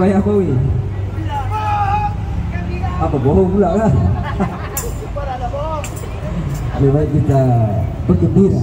bayar apa weh? Apa bohong pula lah. Lebih baik kita bergembira.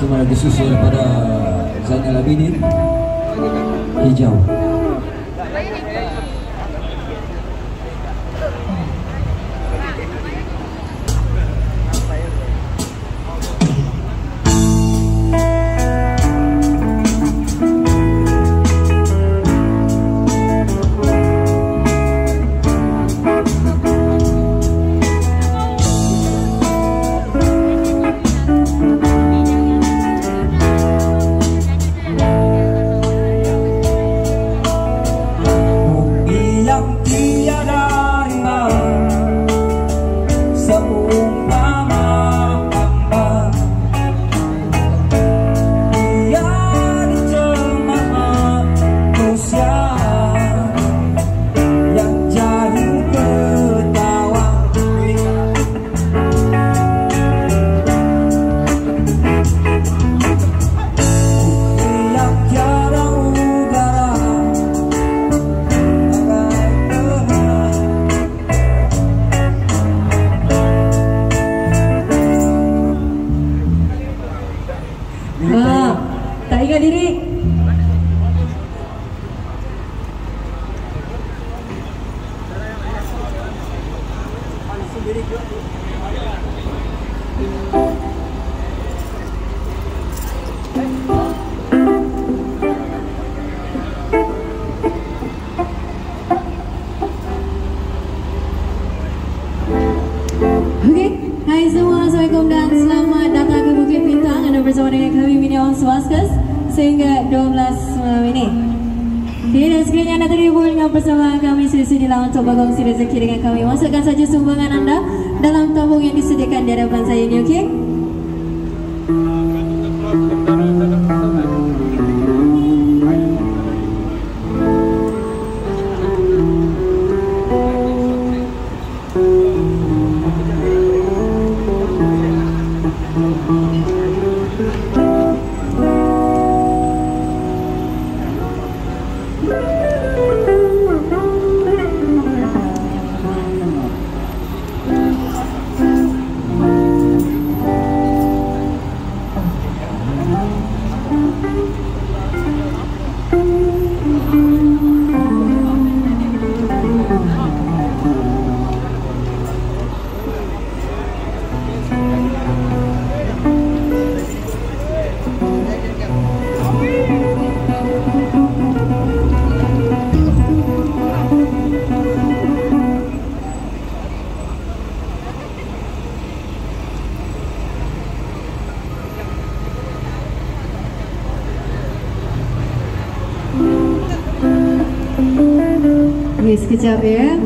Cuma disusul daripada Zainal Abidin. Hijau. esse amor persembahan kami sedi-sedilah untuk berkongsi rezeki dengan kami. Masukkan saja sumbangan anda dalam tabung yang disediakan di hadapan saya ini, okey? 嘉宾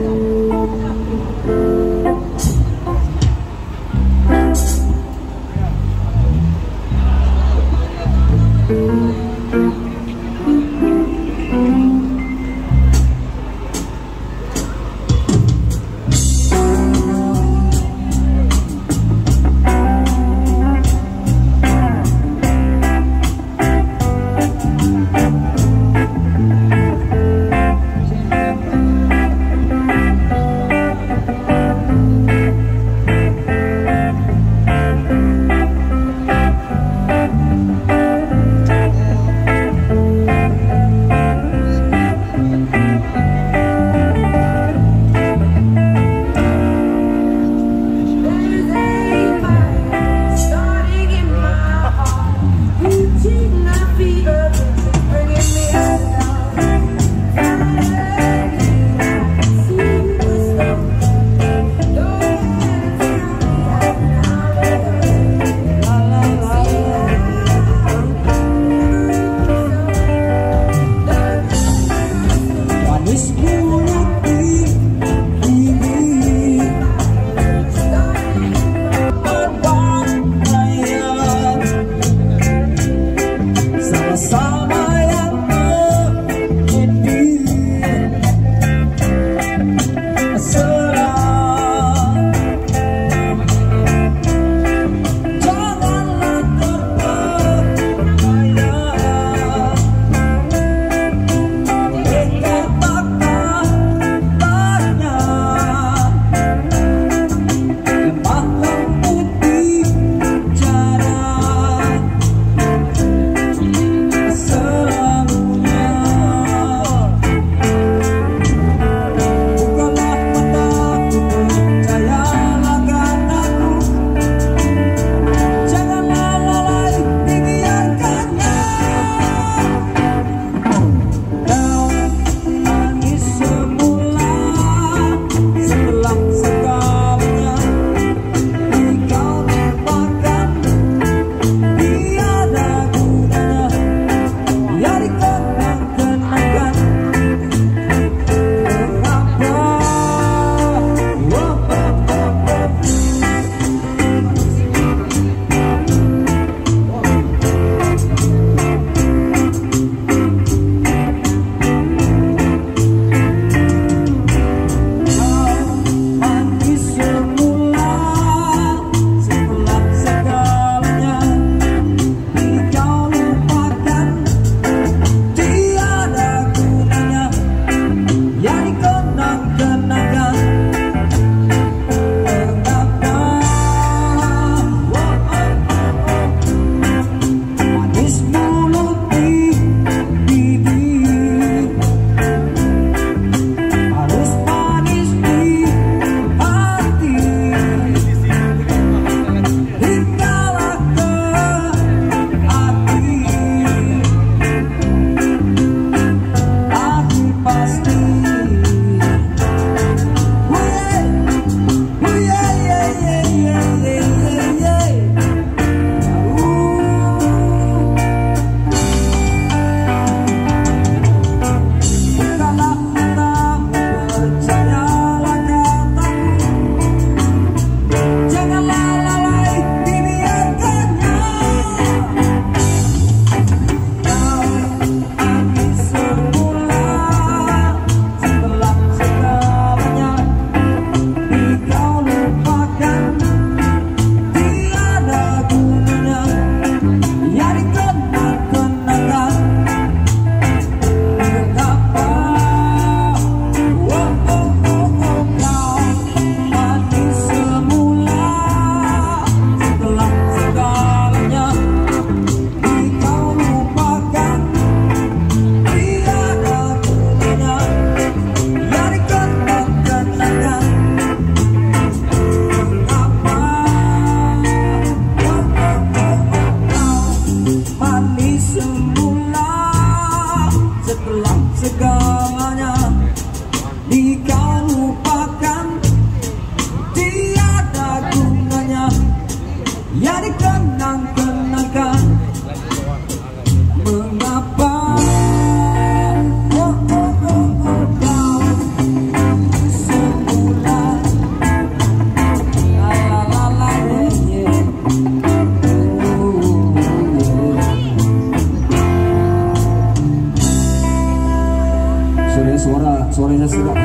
Suara suara suaranya sedap.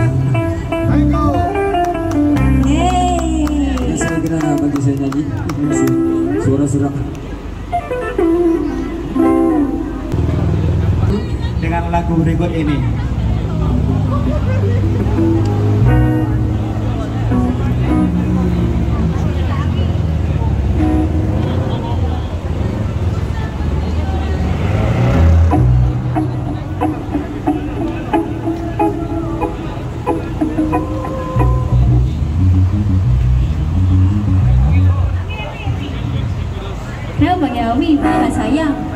Hey. Ya, saya kena bagi saya nyanyi. Suara sedap. dengan lagu berikut ini. Minta.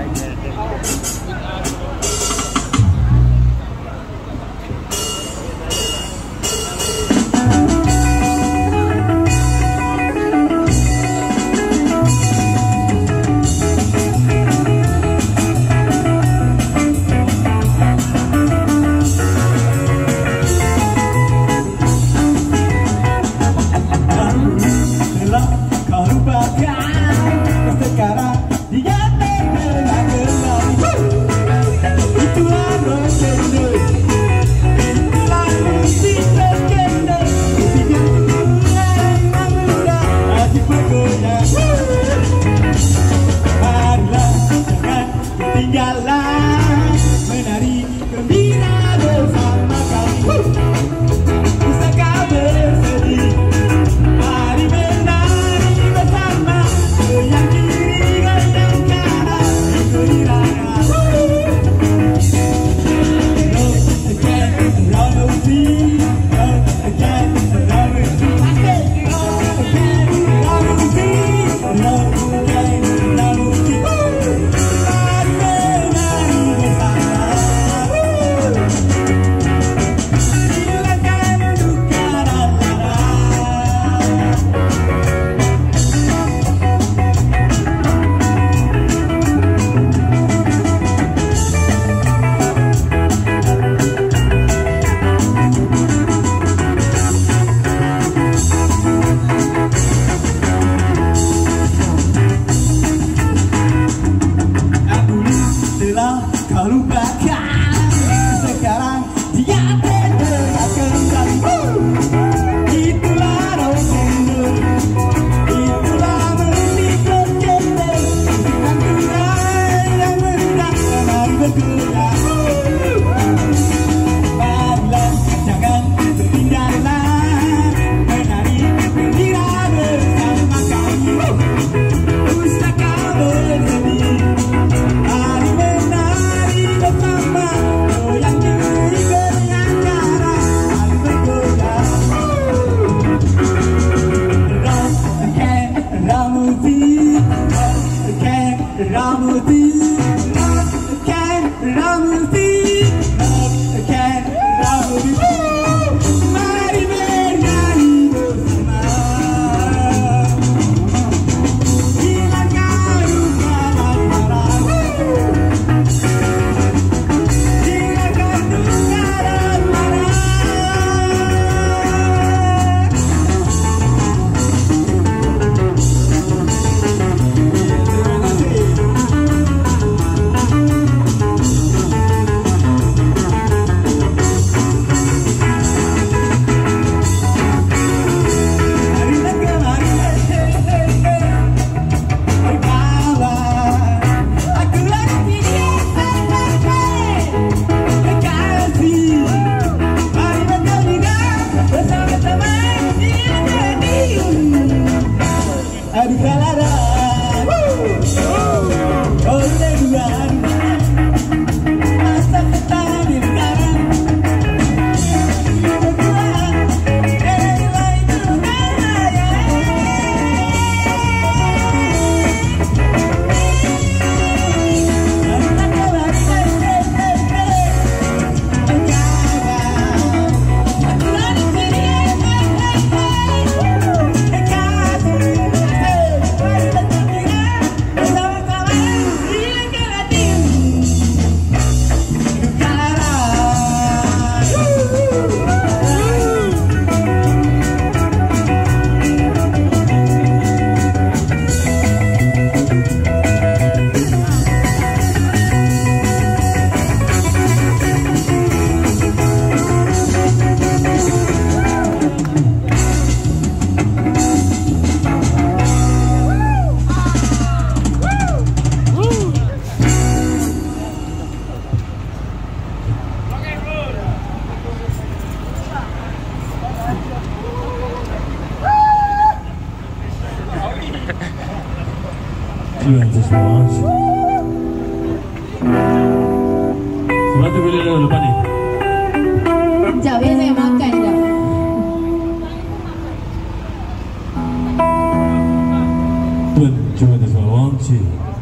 know. I can't 就问他说 I。